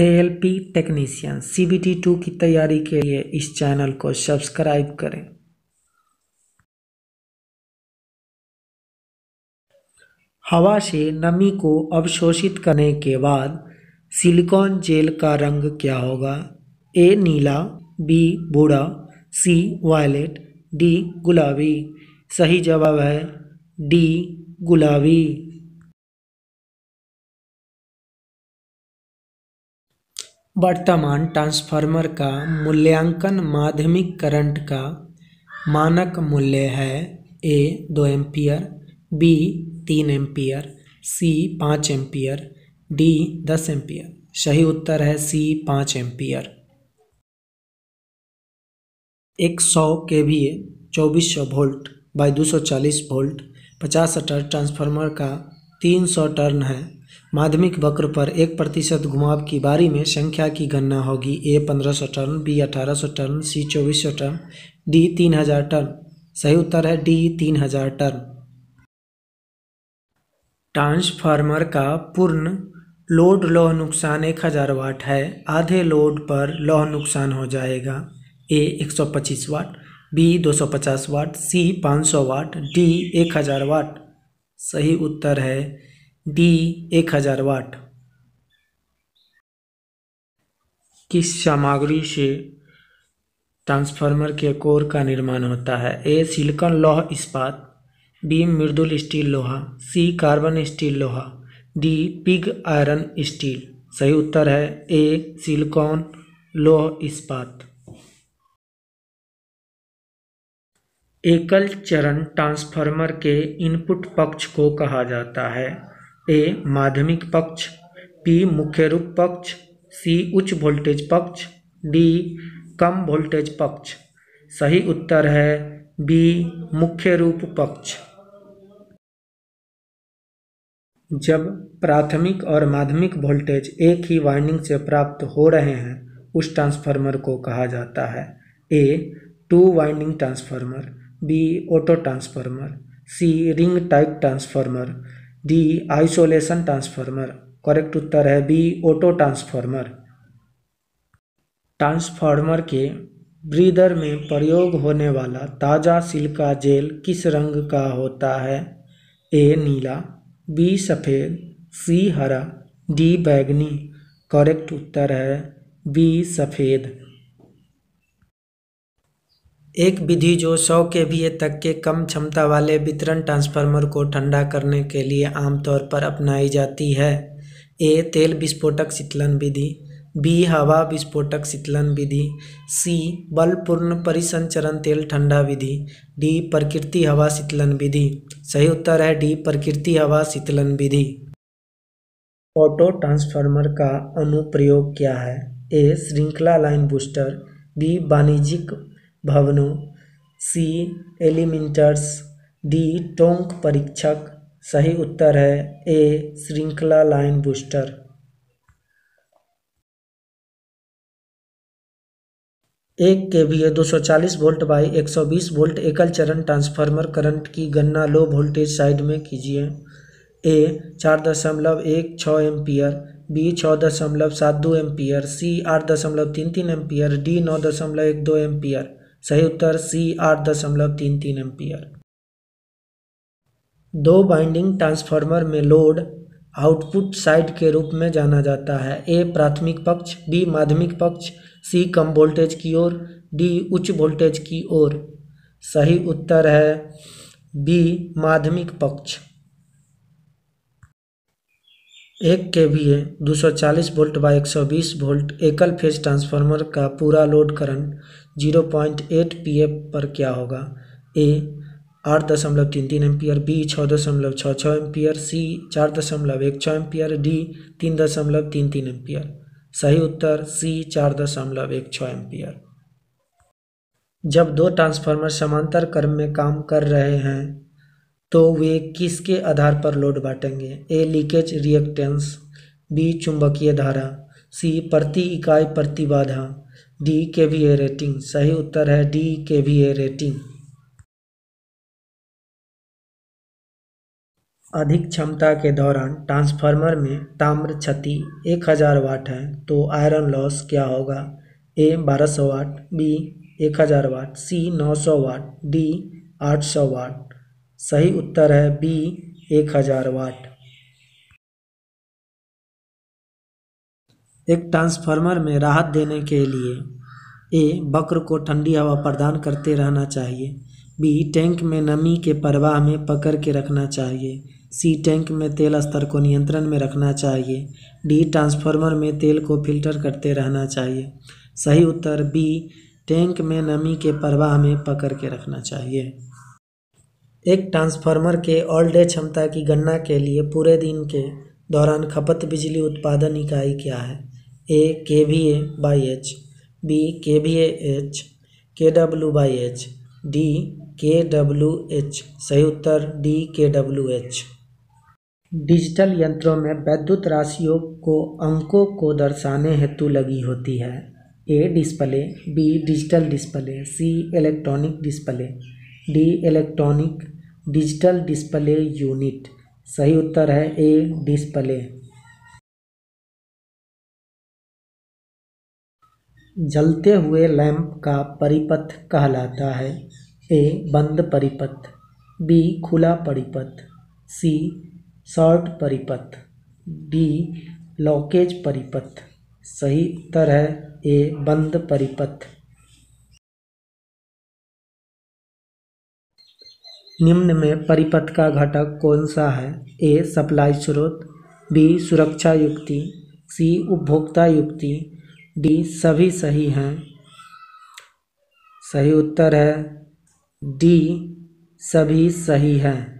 ALP technician CBT two की तैयारी के लिए इस चैनल को सब्सक्राइब करें। हवा से नमी को अवशोषित करने के बाद सिलिकॉन जेल का रंग क्या होगा? ए नीला बी भूरा सी वायलेट डी गुलाबी। सही जवाब है डी गुलाबी। वर्तमान ट्रांसफार्मर का मूल्यांकन माध्यमिक करंट का मानक मूल्य है ए दो एम्पियर बी तीन एम्पियर सी पाँच एम्पियर डी दस एम्पियर। सही उत्तर है सी पाँच एम्पियर। एक सौ के वी ए चौबीस सौ वोल्ट बाई दो सौ चालीस वोल्ट, पचास अटर ट्रांसफार्मर का तीन सौ टर्न है। माध्यमिक वक्र पर एक प्रतिशत घुमाव की बारी में संख्या की गणना होगी। ए पंद्रह सौ टन, बी अठारह सौ टन, सी चौबीस सौ टन, डी तीन हज़ार टन। सही उत्तर है डी तीन हज़ार टन। ट्रांसफार्मर का पूर्ण लोड लौह नुकसान एक हज़ार वाट है। आधे लोड पर लौह नुकसान हो जाएगा। ए एक सौ पच्चीस वाट, बी दो सौ पचास वाट, सी पाँच सौ वाट, डी एक हज़ार वाट। सही उत्तर है डी, एक हज़ार वाट। किस सामग्री से ट्रांसफार्मर के कोर का निर्माण होता है? ए, सिलिकॉन लौह इस्पात। बी, मृदुल स्टील लोहा। सी, कार्बन स्टील लोहा। D, pig iron steel. सही उत्तर है ए, सिलिकॉन लोह इस्पात। एकल चरण ट्रांसफार्मर के इनपुट पक्ष को कहा जाता है। ए, माध्यमिक पक्ष पी मुख्य रूप पक्ष, सी, उच्च वोल्टेज पक्ष, डी, कम वोल्टेज पक्ष। सही उत्तर है बी, मुख्य रूप पक्ष। जब प्राथमिक और माध्यमिक वोल्टेज एक ही वाइंडिंग से प्राप्त हो रहे हैं, उस ट्रांसफार्मर को कहा जाता है A two winding transformer B auto transformer C ring type transformer D isolation transformer. Correct उत्तर है बी, ऑटो ट्रांसफार्मर। ट्रांसफार्मर के ब्रीदर में प्रयोग होने वाला ताज़ा सिल्का जेल किस रंग का होता है? ए, नीला, बी, सफ़ेद, सी, हरा, डी, बैगनी। करेक्ट उत्तर है बी, सफ़ेद। एक विधि जो 100 के वी तक के कम क्षमता वाले वितरण ट्रांसफार्मर को ठंडा करने के लिए आमतौर पर अपनाई जाती है। ए, तेल विस्फोटक शीतलन विधि। बी, हवा विस्फोटक शीतलन विधि। सी, बलपूर्ण परिसंचरण तेल ठंडा विधि। डी, प्रकृति हवा शीतलन विधि। सही उत्तर है डी, प्रकृति हवा शीतलन विधि। ऑटो ट्रांसफार्मर का अनुप्रयोग क्या है? ए, श्रृंखला लाइन बूस्टर। बी, वाणिज्यिक भवनों। सी, एलिमेंटर्स। डी, टोंक परीक्षक। सही उत्तर है ए, श्रृंखला लाइन बूस्टर। एक के वी दो सौ चालीस वोल्ट बाई एक सौ बीस वोल्ट एकल चरण ट्रांसफार्मर करंट की गणना लो वोल्टेज साइड में कीजिए। ए, चार दशमलव एक छः एम्पियर। बी छः दशमलव सात दो एम्पियर। सी, आठ दशमलव तीन तीन एम्पियर। डी, नौ दशमलव एक दो एम्पियर। सही उत्तर सी आठ दशमलव तीन तीन एम्पियर। दो बाइंडिंग ट्रांसफार्मर में लोड आउटपुट साइड के रूप में जाना जाता है। ए प्राथमिक पक्ष बी माध्यमिक पक्ष सी कम वोल्टेज की ओर डी उच्च वोल्टेज की ओर। सही उत्तर है बी माध्यमिक पक्ष। एक के वी ए दो सौ चालीस वोल्ट बाई एक सौ बीस वोल्ट एकल फ़ेज़ ट्रांसफार्मर का पूरा load current zero point eight P F पर क्या होगा? ए, आठ दशमलव तीन तीन एम्पियर, बी छः दशमलव छः छः एम्पियर, सी, चार दशमलव एक छः एम्पियर, डी, तीन दशमलव तीन तीन एम्पियर। सही उत्तर, सी, चार दशमलव एक छः एम्पियर। जब दो ट्रांसफार्मर समांतर क्रम में काम कर रहे हैं तो वे किसके आधार पर लोड बांटेंगे? ए, लीकेज रिएक्टेंस, बी, चुंबकीय धारा, सी, प्रति इकाई प्रतिबाधा। डी के वी ए रेटिंग। सही उत्तर है डी के वी ए रेटिंग। अधिक क्षमता के दौरान ट्रांसफार्मर में ताम्र क्षति एक हज़ार वाट है तो आयरन लॉस क्या होगा? ए बारह सौ वाट, बी एक हज़ार वाट, सी नौ सौ वाट, डी आठ सौ वाट। सही उत्तर है बी एक हज़ार वाट। एक ट्रांसफार्मर में राहत देने के लिए ए वक्र को ठंडी हवा प्रदान करते रहना चाहिए। बी, टैंक में नमी के प्रवाह में पकड़ के रखना चाहिए। सी, टैंक में तेल स्तर को नियंत्रण में रखना चाहिए। डी, ट्रांसफार्मर में तेल को फ़िल्टर करते रहना चाहिए। सही उत्तर बी, टैंक में नमी के प्रवाह में पकड़ के रखना चाहिए। एक ट्रांसफार्मर के ऑल डे क्षमता की गणना के लिए पूरे दिन के दौरान खपत बिजली उत्पादन इकाई क्या है? A K V A by H B K V H K W by H D K W H सही उत्तर D K W H digital यंत्रों में वैद्युत राशियों को अंकों को दर्शाने हेतु लगी होती है। A display B digital display C electronic display D electronic digital display unit सही उत्तर है ए डिस्प्ले जलते हुए लैंप का परिपथ कहलाता है। ए, बंद परिपथ। बी, खुला परिपथ। सी, शॉर्ट परिपथ। डी, लॉकेज परिपथ। सही उत्तर है ए, बंद परिपथ। निम्न में परिपथ का घटक कौन सा है? ए, सप्लाई स्रोत। बी, सुरक्षा युक्ति। सी, उपभोक्ता युक्ति। डी सभी सही हैं। सही उत्तर है डी सभी सही हैं।